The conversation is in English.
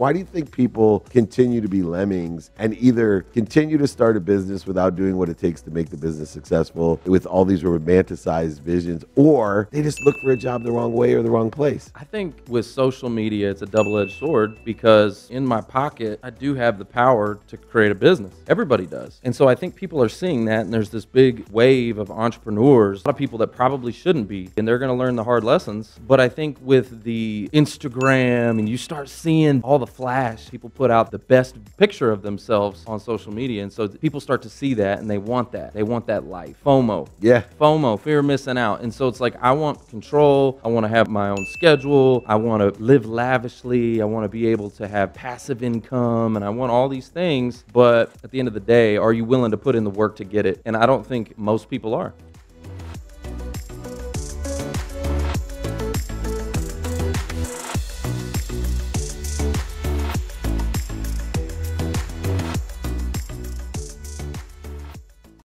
Why do you think people continue to be lemmings and either continue to start a business without doing what it takes to make the business successful with all these romanticized visions, or they just look for a job the wrong way or the wrong place? I think with social media, it's a double edged sword because in my pocket, I do have the power to create a business. Everybody does. And so I think people are seeing that, and there's this big wave of entrepreneurs, a lot of people that probably shouldn't be, and they're going to learn the hard lessons. But I think with the Instagram and you start seeing all the flash, people put out the best picture of themselves on social media. And so people start to see that and they want that. They want that life. FOMO. Yeah. FOMO, fear of missing out. And so it's like, I want control. I want to have my own schedule. I want to live lavishly. I want to be able to have passive income and I want all these things. But at the end of the day, are you willing to put in the work to get it? And I don't think most people are.